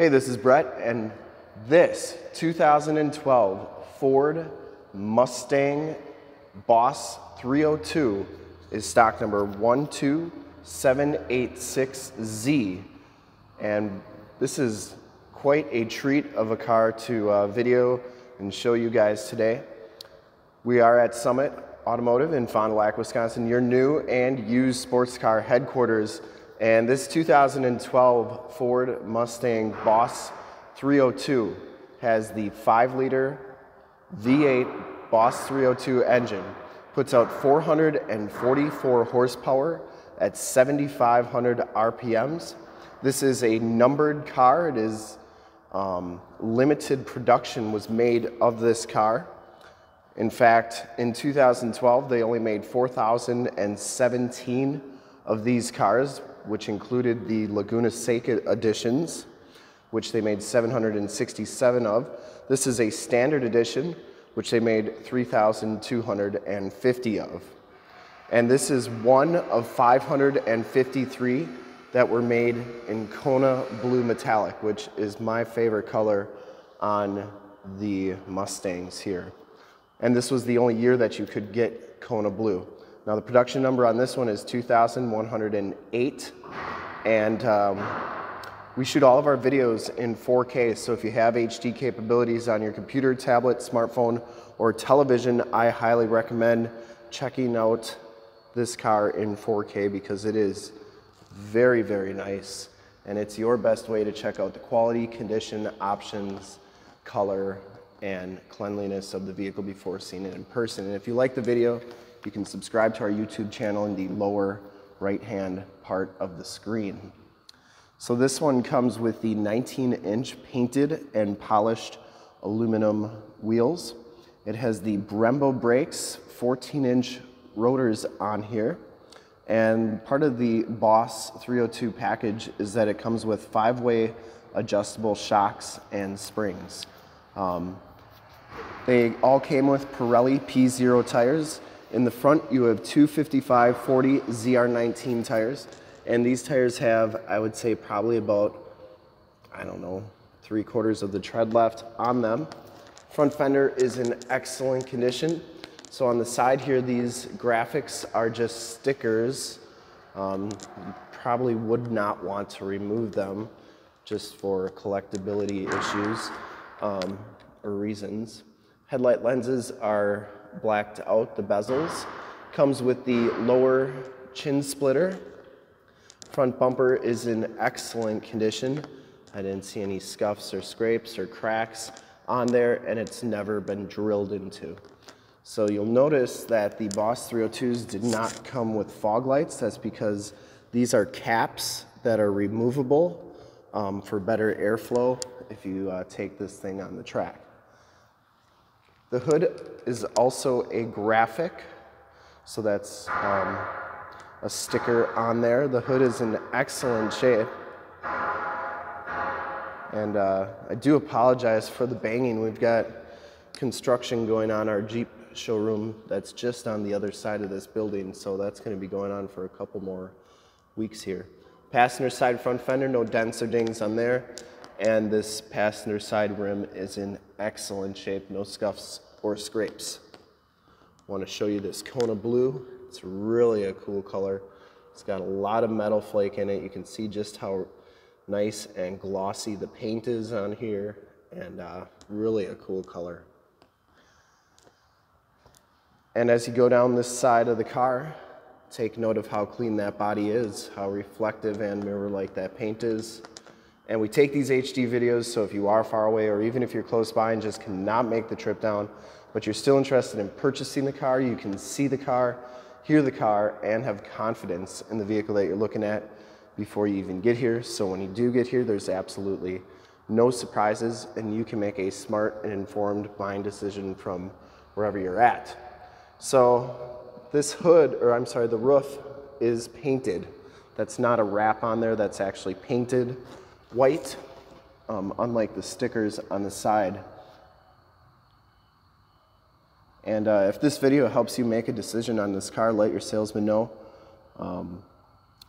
Hey, this is Brett, and this 2012 Ford Mustang Boss 302 is stock number 12786Z. And this is quite a treat of a car to uh, video and show you guys today. We are at Summit Automotive in Fond du Lac, Wisconsin, your new and used sports car headquarters and this 2012 Ford Mustang Boss 302 has the 5 liter V8 Boss 302 engine. Puts out 444 horsepower at 7,500 RPMs. This is a numbered car. It is um, limited production was made of this car. In fact, in 2012, they only made 4,017 of these cars, which included the Laguna Seca editions, which they made 767 of. This is a standard edition, which they made 3,250 of. And this is one of 553 that were made in Kona Blue Metallic, which is my favorite color on the Mustangs here. And this was the only year that you could get Kona Blue. Now the production number on this one is 2,108 and um, we shoot all of our videos in 4K, so if you have HD capabilities on your computer, tablet, smartphone, or television, I highly recommend checking out this car in 4K because it is very, very nice. And it's your best way to check out the quality, condition, options, color, and cleanliness of the vehicle before seeing it in person. And if you like the video, you can subscribe to our YouTube channel in the lower right-hand part of the screen. So this one comes with the 19-inch painted and polished aluminum wheels. It has the Brembo brakes, 14-inch rotors on here. And part of the Boss 302 package is that it comes with five-way adjustable shocks and springs. Um, they all came with Pirelli P Zero tires in the front, you have two 55-40 ZR19 tires, and these tires have, I would say, probably about, I don't know, three quarters of the tread left on them. Front fender is in excellent condition. So on the side here, these graphics are just stickers. Um, you probably would not want to remove them just for collectability issues um, or reasons. Headlight lenses are blacked out the bezels. Comes with the lower chin splitter. Front bumper is in excellent condition. I didn't see any scuffs or scrapes or cracks on there and it's never been drilled into. So you'll notice that the Boss 302s did not come with fog lights. That's because these are caps that are removable um, for better airflow if you uh, take this thing on the track. The hood is also a graphic, so that's um, a sticker on there. The hood is in excellent shape. And uh, I do apologize for the banging. We've got construction going on our Jeep showroom that's just on the other side of this building, so that's going to be going on for a couple more weeks here. Passenger side front fender, no dents or dings on there and this passenger side rim is in excellent shape, no scuffs or scrapes. I want to show you this Kona Blue. It's really a cool color. It's got a lot of metal flake in it. You can see just how nice and glossy the paint is on here and uh, really a cool color. And as you go down this side of the car, take note of how clean that body is, how reflective and mirror-like that paint is. And we take these HD videos, so if you are far away or even if you're close by and just cannot make the trip down, but you're still interested in purchasing the car, you can see the car, hear the car, and have confidence in the vehicle that you're looking at before you even get here. So when you do get here, there's absolutely no surprises and you can make a smart and informed buying decision from wherever you're at. So this hood, or I'm sorry, the roof is painted. That's not a wrap on there, that's actually painted white, um, unlike the stickers on the side. And uh, if this video helps you make a decision on this car, let your salesman know um,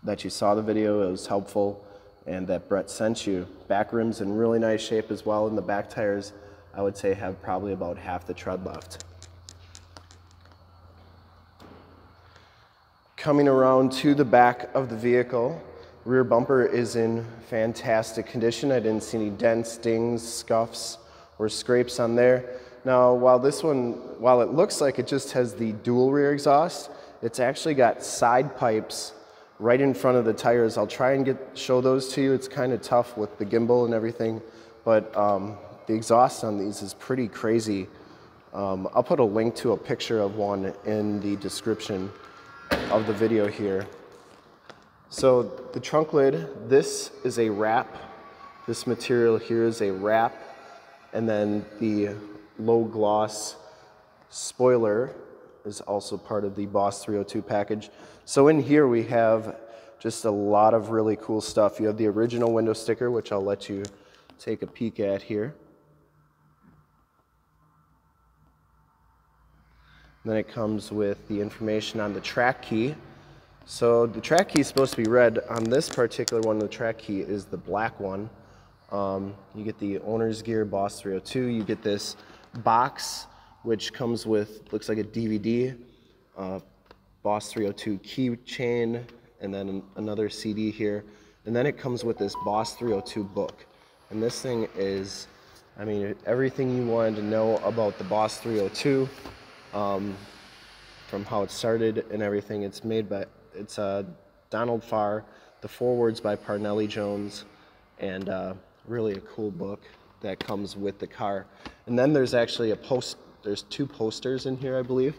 that you saw the video, it was helpful, and that Brett sent you. Back rim's in really nice shape as well, and the back tires, I would say, have probably about half the tread left. Coming around to the back of the vehicle, rear bumper is in fantastic condition. I didn't see any dents, dings, scuffs, or scrapes on there. Now, while this one, while it looks like it just has the dual rear exhaust, it's actually got side pipes right in front of the tires. I'll try and get show those to you. It's kind of tough with the gimbal and everything, but um, the exhaust on these is pretty crazy. Um, I'll put a link to a picture of one in the description of the video here. So the trunk lid, this is a wrap. This material here is a wrap. And then the low gloss spoiler is also part of the Boss 302 package. So in here we have just a lot of really cool stuff. You have the original window sticker, which I'll let you take a peek at here. Then it comes with the information on the track key. So the track key is supposed to be red. On this particular one, the track key is the black one. Um, you get the owner's gear Boss 302. You get this box, which comes with, looks like a DVD, uh, Boss 302 keychain, and then another CD here. And then it comes with this Boss 302 book. And this thing is, I mean, everything you wanted to know about the Boss 302 um, from how it started and everything. It's made by, it's uh, Donald Farr, the forewords by Parnelli Jones, and uh, really a cool book that comes with the car. And then there's actually a post, there's two posters in here, I believe.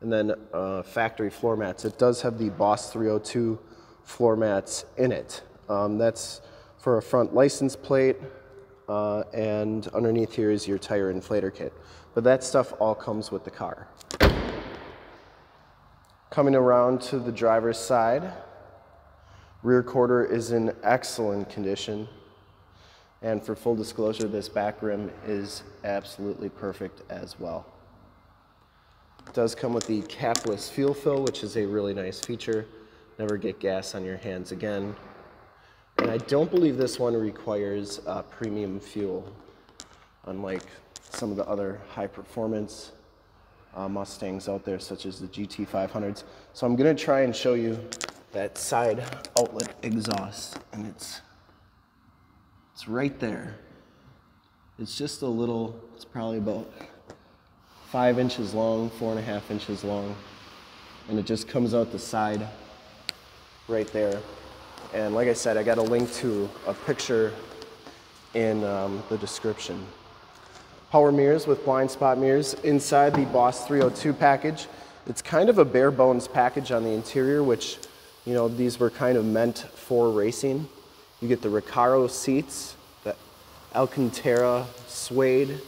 And then uh, factory floor mats. It does have the Boss 302 floor mats in it. Um, that's for a front license plate, uh, and underneath here is your tire inflator kit. But that stuff all comes with the car. Coming around to the driver's side, rear quarter is in excellent condition. And for full disclosure, this back rim is absolutely perfect as well. It does come with the capless fuel fill, which is a really nice feature. Never get gas on your hands again. And I don't believe this one requires uh, premium fuel, unlike some of the other high performance uh, Mustangs out there, such as the GT500s. So I'm gonna try and show you that side outlet exhaust, and it's, it's right there. It's just a little, it's probably about five inches long, four and a half inches long, and it just comes out the side right there. And like I said, I got a link to a picture in um, the description power mirrors with blind spot mirrors inside the Boss 302 package. It's kind of a bare bones package on the interior, which, you know, these were kind of meant for racing. You get the Recaro seats, the Alcantara suede,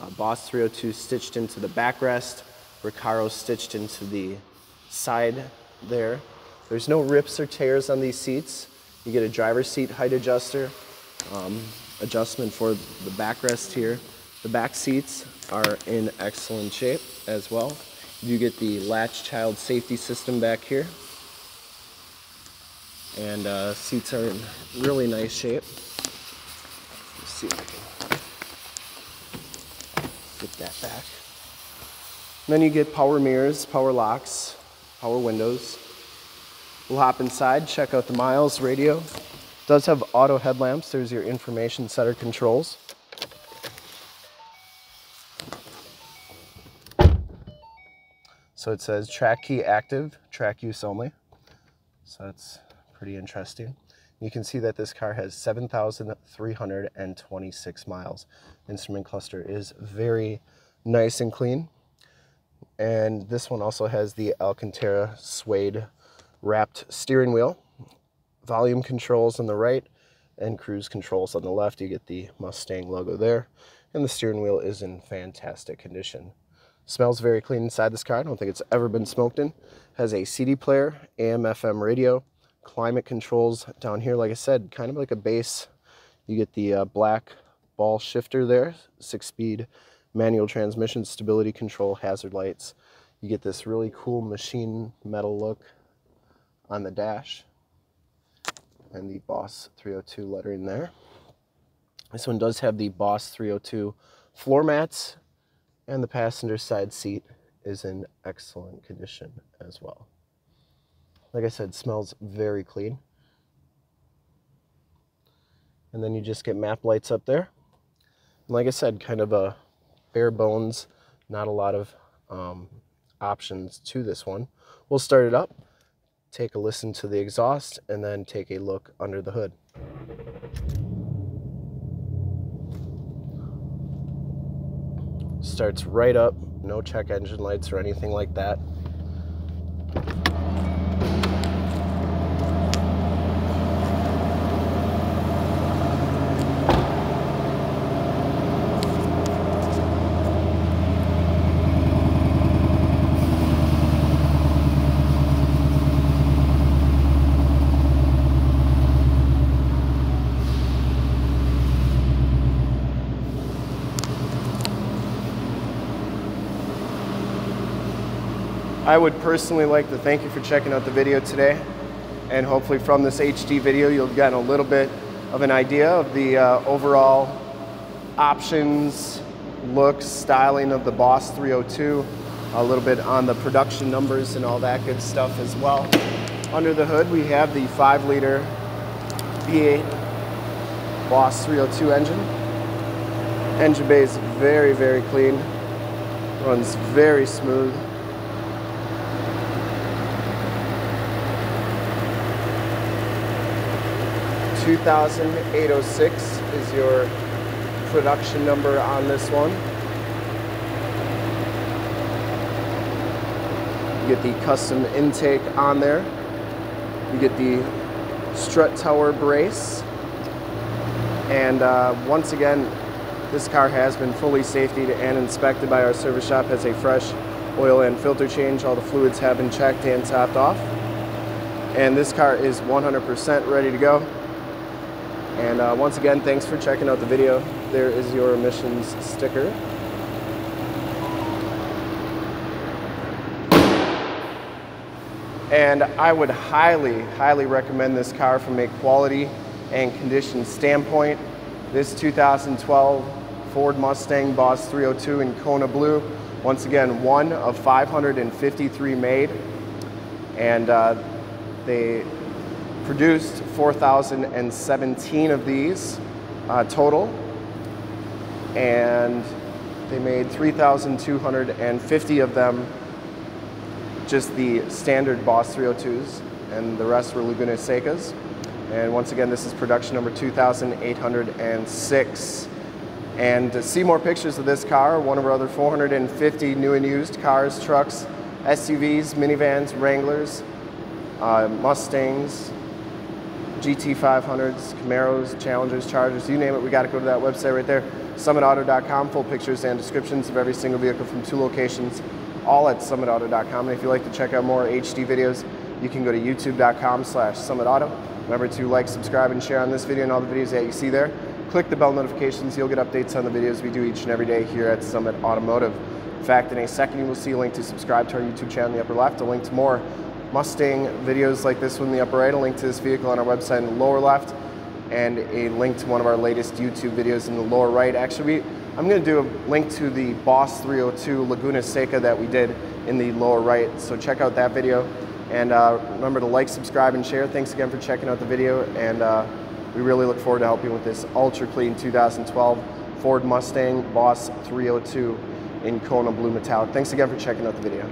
uh, Boss 302 stitched into the backrest, Recaro stitched into the side there. There's no rips or tears on these seats. You get a driver's seat height adjuster, um, adjustment for the backrest here. The back seats are in excellent shape as well. You get the latch child safety system back here. And uh, seats are in really nice shape. Let's see if I can get that back. Then you get power mirrors, power locks, power windows. We'll hop inside, check out the miles radio. It does have auto headlamps. There's your information center controls. So it says track key active, track use only. So that's pretty interesting. You can see that this car has 7,326 miles. Instrument cluster is very nice and clean. And this one also has the Alcantara suede wrapped steering wheel, volume controls on the right, and cruise controls on the left. You get the Mustang logo there. And the steering wheel is in fantastic condition. Smells very clean inside this car. I don't think it's ever been smoked in. Has a CD player, AM, FM radio, climate controls down here. Like I said, kind of like a base. You get the uh, black ball shifter there, six speed manual transmission, stability control, hazard lights. You get this really cool machine metal look on the dash. and the Boss 302 lettering there. This one does have the Boss 302 floor mats and the passenger side seat is in excellent condition as well. Like I said, smells very clean. And then you just get map lights up there. And like I said, kind of a bare bones, not a lot of um, options to this one. We'll start it up, take a listen to the exhaust, and then take a look under the hood. Starts right up, no check engine lights or anything like that. I would personally like to thank you for checking out the video today. And hopefully from this HD video, you'll get a little bit of an idea of the uh, overall options, looks, styling of the Boss 302, a little bit on the production numbers and all that good stuff as well. Under the hood, we have the five liter V8 Boss 302 engine. Engine bay is very, very clean, runs very smooth. 2,806 is your production number on this one. You get the custom intake on there. You get the strut tower brace. And uh, once again, this car has been fully safety and inspected by our service shop, has a fresh oil and filter change. All the fluids have been checked and topped off. And this car is 100% ready to go. And uh, once again, thanks for checking out the video. There is your emissions sticker. And I would highly, highly recommend this car from a quality and condition standpoint. This 2012 Ford Mustang Boss 302 in Kona Blue. Once again, one of 553 made. And uh, they produced 4,017 of these uh, total, and they made 3,250 of them just the standard Boss 302s, and the rest were Laguna Secas. And once again, this is production number 2,806. And to see more pictures of this car, one of our other 450 new and used cars, trucks, SUVs, minivans, Wranglers, uh, Mustangs, GT500s, Camaros, Challengers, Chargers, you name it, we got to go to that website right there, summitauto.com, full pictures and descriptions of every single vehicle from two locations, all at summitauto.com. And if you'd like to check out more HD videos, you can go to youtube.com slash summitauto. Remember to like, subscribe, and share on this video and all the videos that you see there. Click the bell notifications, you'll get updates on the videos we do each and every day here at Summit Automotive. In fact, in a second, you will see a link to subscribe to our YouTube channel in the upper left, a link to more Mustang videos like this one in the upper right, a link to this vehicle on our website in the lower left, and a link to one of our latest YouTube videos in the lower right. Actually, I'm going to do a link to the Boss 302 Laguna Seca that we did in the lower right, so check out that video. And uh, remember to like, subscribe, and share. Thanks again for checking out the video, and uh, we really look forward to helping with this ultra clean 2012 Ford Mustang Boss 302 in Kona Blue Metallic. Thanks again for checking out the video.